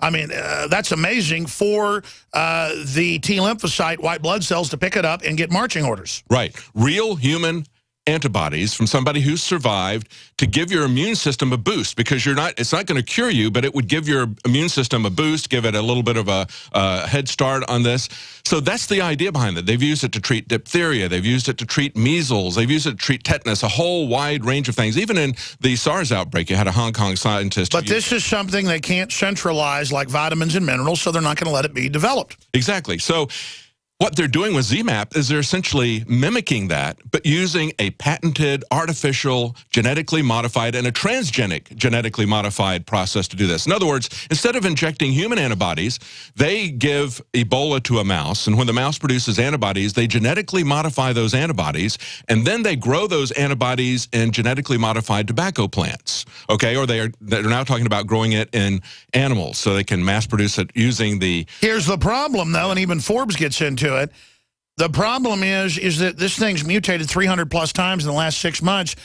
I mean, uh, that's amazing for uh, the T lymphocyte white blood cells to pick it up and get marching orders. Right. Real human antibodies from somebody who's survived to give your immune system a boost because you're not it's not going to cure you but it would give your immune system a boost give it a little bit of a, a head start on this. So that's the idea behind it. They've used it to treat diphtheria they've used it to treat measles they've used it to treat tetanus a whole wide range of things. Even in the SARS outbreak you had a Hong Kong scientist but this is something they can't centralize like vitamins and minerals so they're not going to let it be developed. Exactly. So what they're doing with ZMapp is they're essentially mimicking that, but using a patented, artificial, genetically modified, and a transgenic genetically modified process to do this. In other words, instead of injecting human antibodies, they give Ebola to a mouse, and when the mouse produces antibodies, they genetically modify those antibodies, and then they grow those antibodies in genetically modified tobacco plants, okay? Or they are, they're now talking about growing it in animals, so they can mass produce it using the... Here's the problem, though, and even Forbes gets into it. The problem is, is that this thing's mutated 300 plus times in the last six months.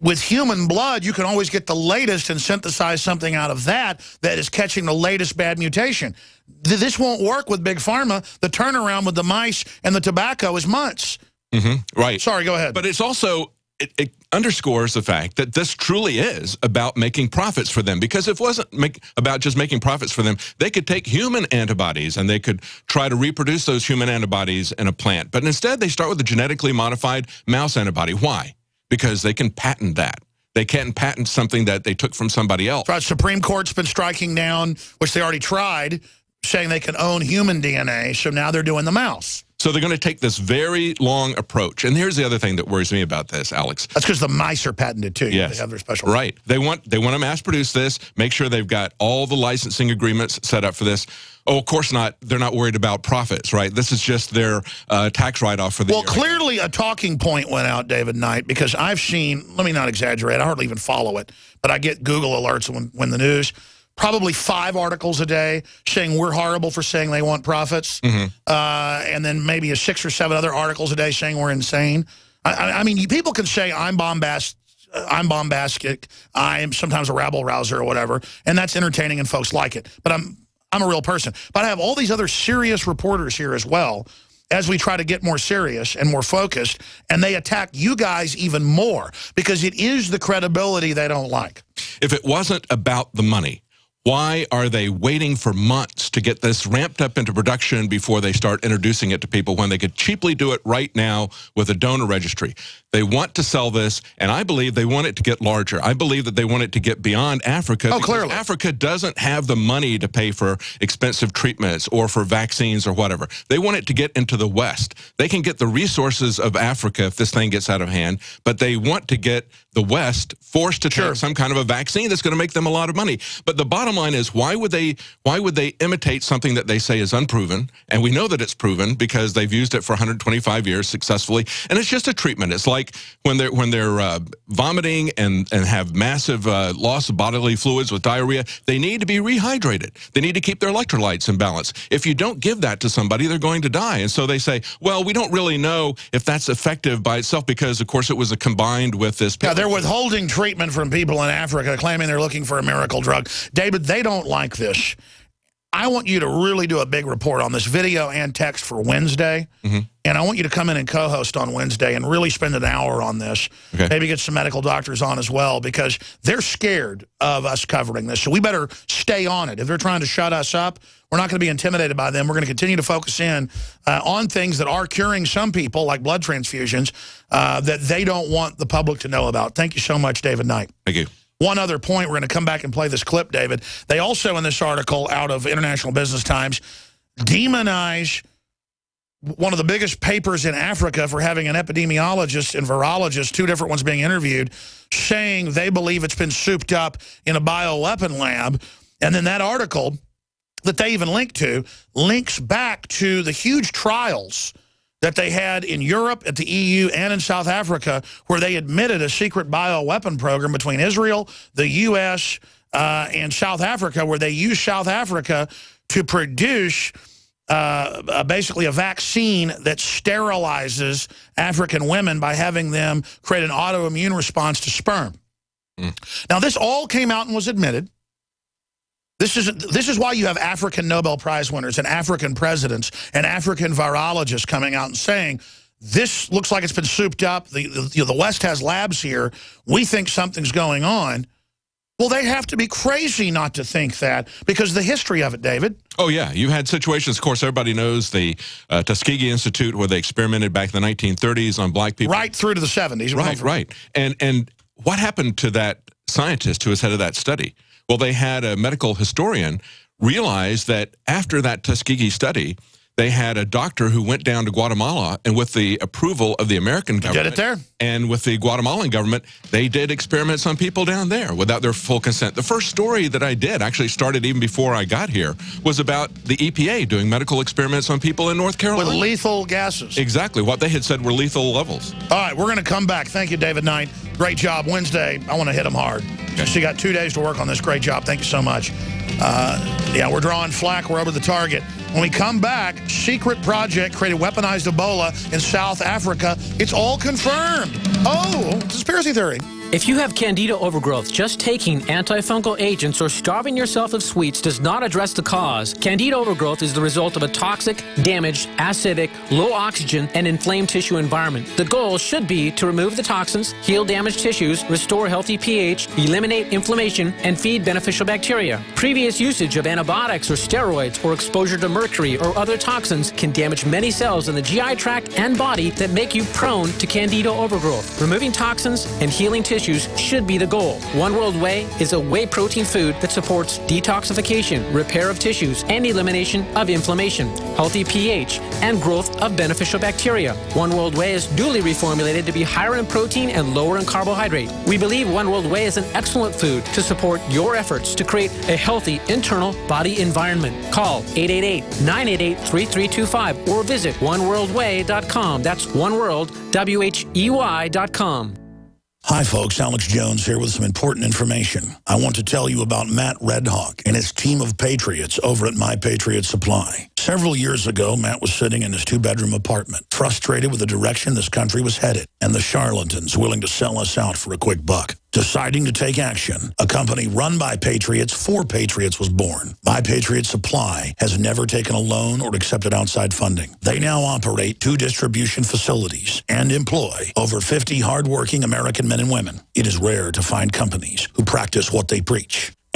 With human blood, you can always get the latest and synthesize something out of that that is catching the latest bad mutation. This won't work with Big Pharma. The turnaround with the mice and the tobacco is months. Mm -hmm. Right. Sorry, go ahead. But it's also it, it, underscores the fact that this truly is about making profits for them. Because if it wasn't make, about just making profits for them, they could take human antibodies and they could try to reproduce those human antibodies in a plant. But instead, they start with a genetically modified mouse antibody. Why? Because they can patent that. They can't patent something that they took from somebody else. Right. Supreme Court's been striking down, which they already tried, saying they can own human DNA. So now they're doing the mouse. So they're going to take this very long approach. And here's the other thing that worries me about this, Alex. That's because the mice are patented too. Yes. They have their special. Right. They want they want to mass produce this, make sure they've got all the licensing agreements set up for this. Oh, of course not. They're not worried about profits, right? This is just their uh, tax write-off for the Well, clearly a talking point went out, David Knight, because I've seen, let me not exaggerate, I hardly even follow it, but I get Google alerts when, when the news probably five articles a day saying we're horrible for saying they want profits. Mm -hmm. uh, and then maybe a six or seven other articles a day saying we're insane. I, I mean, people can say I'm bombastic. I'm bombastic. I'm sometimes a rabble rouser or whatever, and that's entertaining and folks like it. But I'm I'm a real person. But I have all these other serious reporters here as well as we try to get more serious and more focused, and they attack you guys even more because it is the credibility they don't like. If it wasn't about the money, why are they waiting for months to get this ramped up into production before they start introducing it to people when they could cheaply do it right now with a donor registry? They want to sell this, and I believe they want it to get larger. I believe that they want it to get beyond Africa. Oh, clearly. Africa doesn't have the money to pay for expensive treatments or for vaccines or whatever. They want it to get into the West. They can get the resources of Africa if this thing gets out of hand, but they want to get the West forced to sure. some kind of a vaccine that's going to make them a lot of money. But the bottom line is, why would they why would they imitate something that they say is unproven? And we know that it's proven because they've used it for 125 years successfully. And it's just a treatment. It's like like when they're when they're uh, vomiting and and have massive uh, loss of bodily fluids with diarrhea, they need to be rehydrated. They need to keep their electrolytes in balance. If you don't give that to somebody, they're going to die. And so they say, well, we don't really know if that's effective by itself because, of course, it was combined with this. Yeah, they're withholding treatment from people in Africa, claiming they're looking for a miracle drug. David, they don't like this. I want you to really do a big report on this video and text for Wednesday. Mm -hmm. And I want you to come in and co-host on Wednesday and really spend an hour on this. Okay. Maybe get some medical doctors on as well because they're scared of us covering this. So we better stay on it. If they're trying to shut us up, we're not going to be intimidated by them. We're going to continue to focus in uh, on things that are curing some people, like blood transfusions, uh, that they don't want the public to know about. Thank you so much, David Knight. Thank you. One other point, we're going to come back and play this clip, David. They also, in this article out of International Business Times, demonize one of the biggest papers in Africa for having an epidemiologist and virologist, two different ones being interviewed, saying they believe it's been souped up in a bioweapon lab. And then that article that they even link to links back to the huge trials that they had in Europe, at the EU, and in South Africa, where they admitted a secret bioweapon program between Israel, the U.S., uh, and South Africa, where they used South Africa to produce uh, basically a vaccine that sterilizes African women by having them create an autoimmune response to sperm. Mm. Now, this all came out and was admitted. This is, this is why you have African Nobel Prize winners and African presidents and African virologists coming out and saying, this looks like it's been souped up. The, the, you know, the West has labs here. We think something's going on. Well, they have to be crazy not to think that because the history of it, David. Oh, yeah. You had situations, of course, everybody knows the uh, Tuskegee Institute where they experimented back in the 1930s on black people. Right through to the 70s. Right, right. And, and what happened to that scientist who was head of that study? Well, they had a medical historian realize that after that Tuskegee study, they had a doctor who went down to Guatemala and with the approval of the American government. Did it there? And with the Guatemalan government, they did experiments on people down there without their full consent. The first story that I did actually started even before I got here was about the EPA doing medical experiments on people in North Carolina. With lethal gases. Exactly. What they had said were lethal levels. All right, we're going to come back. Thank you, David Knight. Great job. Wednesday, I want to hit them hard. Okay. So you got two days to work on this. Great job. Thank you so much. Uh, yeah, we're drawing flack. We're over the target. When we come back, secret project created weaponized Ebola in South Africa. It's all confirmed. Oh, conspiracy theory. If you have candida overgrowth, just taking antifungal agents or starving yourself of sweets does not address the cause. Candida overgrowth is the result of a toxic, damaged, acidic, low oxygen, and inflamed tissue environment. The goal should be to remove the toxins, heal damaged tissues, restore healthy pH, eliminate inflammation, and feed beneficial bacteria. Previous usage of antibiotics or steroids or exposure to mercury or other toxins can damage many cells in the GI tract and body that make you prone to candida overgrowth. Removing toxins and healing tissues tissues should be the goal. One World Whey is a whey protein food that supports detoxification, repair of tissues, and elimination of inflammation, healthy pH, and growth of beneficial bacteria. One World Whey is duly reformulated to be higher in protein and lower in carbohydrate. We believe One World Whey is an excellent food to support your efforts to create a healthy internal body environment. Call 888-988-3325 or visit oneworldwhey.com. That's oneworld, W-H-E-Y.com. Hi, folks. Alex Jones here with some important information. I want to tell you about Matt Redhawk and his team of patriots over at My Patriot Supply. Several years ago, Matt was sitting in his two-bedroom apartment, frustrated with the direction this country was headed and the charlatans willing to sell us out for a quick buck. Deciding to take action, a company run by patriots for patriots was born. My Patriot Supply has never taken a loan or accepted outside funding. They now operate two distribution facilities and employ over 50 hardworking American men and women. It is rare to find companies who practice what they preach.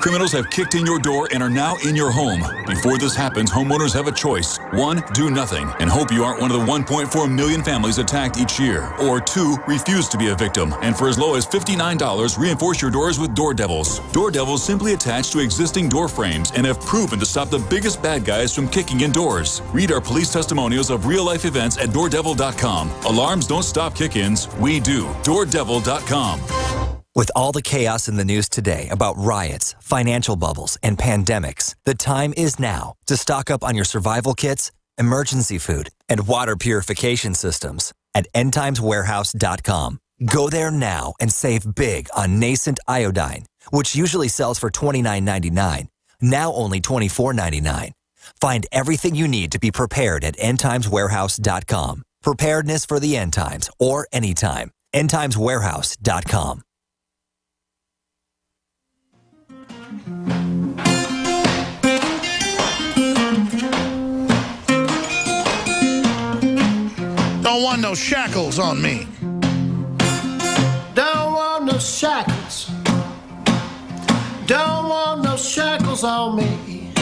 Criminals have kicked in your door and are now in your home. Before this happens, homeowners have a choice. One, do nothing and hope you aren't one of the 1.4 million families attacked each year. Or two, refuse to be a victim. And for as low as $59, reinforce your doors with Door Devils. Door Devils simply attach to existing door frames and have proven to stop the biggest bad guys from kicking in doors. Read our police testimonials of real life events at doordevil.com. Alarms don't stop kick ins, we do. Doordevil.com. With all the chaos in the news today about riots, financial bubbles, and pandemics, the time is now to stock up on your survival kits, emergency food, and water purification systems at endtimeswarehouse.com. Go there now and save big on nascent iodine, which usually sells for $29.99, now only $24.99. Find everything you need to be prepared at endtimeswarehouse.com. Preparedness for the end times or anytime. endtimeswarehouse.com. Don't want no shackles on me. Don't want no shackles. Don't want no shackles on me.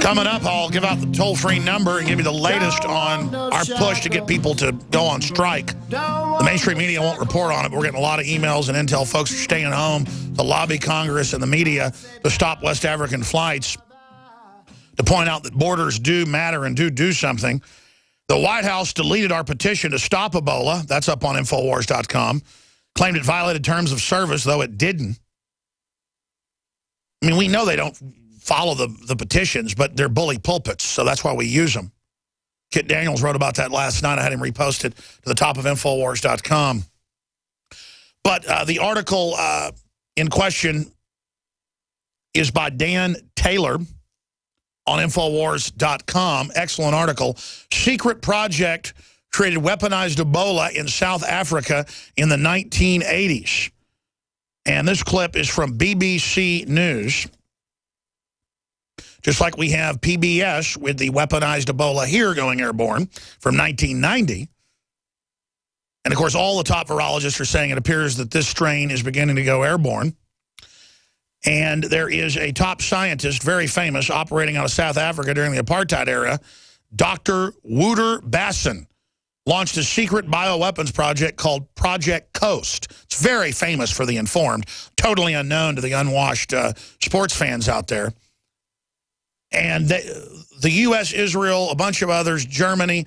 Coming up, I'll give out the toll-free number and give you the latest on our push to get people to go on strike. The mainstream media won't report on it, but we're getting a lot of emails and intel. Folks are staying home to lobby Congress and the media to stop West African flights, to point out that borders do matter and do do something. The White House deleted our petition to stop Ebola. That's up on Infowars.com. Claimed it violated terms of service, though it didn't. I mean, we know they don't follow the, the petitions, but they're bully pulpits, so that's why we use them. Kit Daniels wrote about that last night. I had him reposted to the top of Infowars.com. But uh, the article uh, in question is by Dan Taylor on Infowars.com. Excellent article. Secret project created weaponized Ebola in South Africa in the 1980s. And this clip is from BBC News. Just like we have PBS with the weaponized Ebola here going airborne from 1990. And of course, all the top virologists are saying it appears that this strain is beginning to go airborne. And there is a top scientist, very famous, operating out of South Africa during the apartheid era, Dr. Wouter Basson, launched a secret bioweapons project called Project Coast. It's very famous for the informed, totally unknown to the unwashed uh, sports fans out there. And they, the U.S., Israel, a bunch of others, Germany,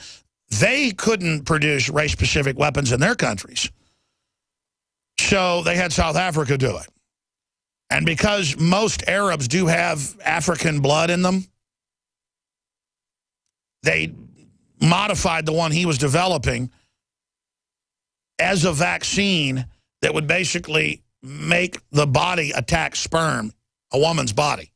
they couldn't produce race-specific weapons in their countries. So they had South Africa do it. And because most Arabs do have African blood in them, they modified the one he was developing as a vaccine that would basically make the body attack sperm, a woman's body.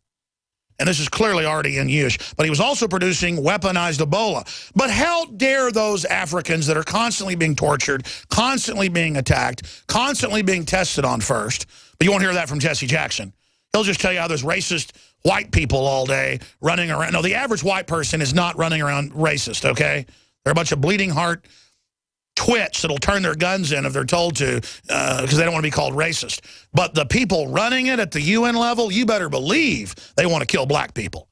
And this is clearly already in use. But he was also producing weaponized Ebola. But how dare those Africans that are constantly being tortured, constantly being attacked, constantly being tested on first, but you won't hear that from Jesse Jackson. He'll just tell you how there's racist white people all day running around. No, the average white person is not running around racist, okay? They're a bunch of bleeding heart twits that'll turn their guns in if they're told to because uh, they don't want to be called racist. But the people running it at the UN level, you better believe they want to kill black people.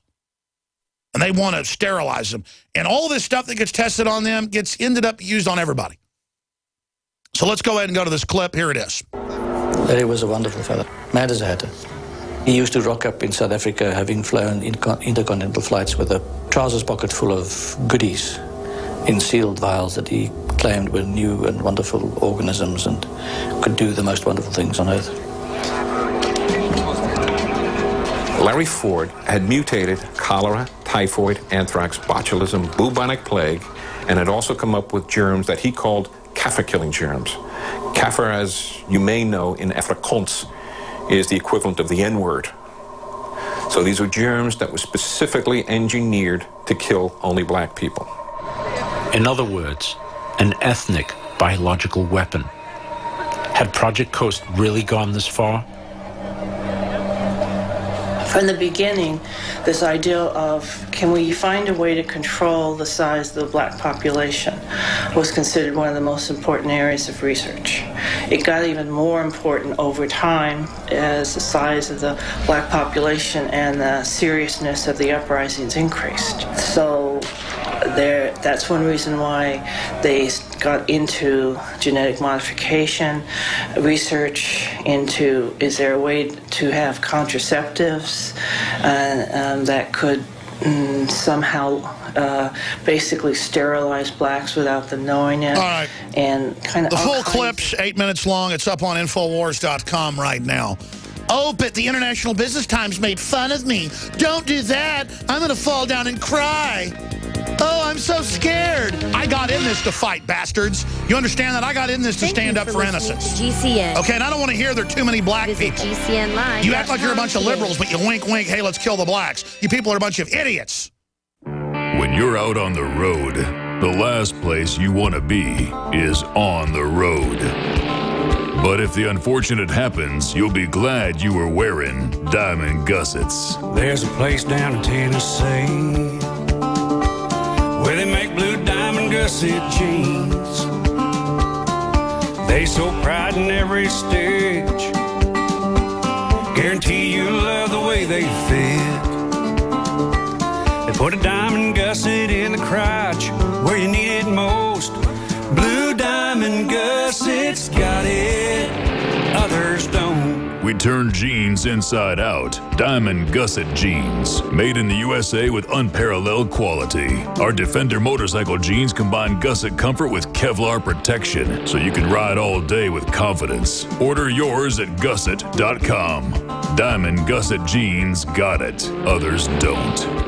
And they want to sterilize them. And all this stuff that gets tested on them gets ended up used on everybody. So let's go ahead and go to this clip. Here it is. Larry was a wonderful fellow, mad as a hatter. He used to rock up in South Africa having flown intercontinental flights with a trousers pocket full of goodies in sealed vials that he claimed were new and wonderful organisms and could do the most wonderful things on Earth. Larry Ford had mutated cholera, typhoid, anthrax, botulism, bubonic plague, and had also come up with germs that he called kaffir-killing germs. Kaffir, as you may know in Afrikaans, is the equivalent of the N-word. So these were germs that were specifically engineered to kill only black people. In other words, an ethnic biological weapon. Had Project Coast really gone this far? From the beginning, this idea of can we find a way to control the size of the black population was considered one of the most important areas of research. It got even more important over time as the size of the black population and the seriousness of the uprisings increased. So there, that's one reason why they got into genetic modification, research into is there a way to have contraceptives uh, um, that could um, somehow uh, basically sterilize blacks without them knowing it. All right. And kind of the full clip's eight minutes long. It's up on Infowars.com right now. Oh, but the International Business Times made fun of me. Don't do that. I'm going to fall down and cry. Oh, I'm so scared. I got in this to fight, bastards. You understand that? I got in this to Thank stand up for for innocence. to GCN. Okay, and I don't want to hear there are too many black Visit people. GCN You act like you're a bunch of liberals, but you wink, wink, hey, let's kill the blacks. You people are a bunch of idiots. When you're out on the road, the last place you want to be is on the road. But if the unfortunate happens, you'll be glad you were wearing diamond gussets. There's a place down in Tennessee gusset jeans. They so pride in every stitch. Guarantee you love the way they fit. They put a diamond gusset in the crotch where you need We turn jeans inside out. Diamond Gusset Jeans. Made in the USA with unparalleled quality. Our Defender motorcycle jeans combine gusset comfort with Kevlar protection so you can ride all day with confidence. Order yours at gusset.com. Diamond Gusset Jeans got it. Others don't.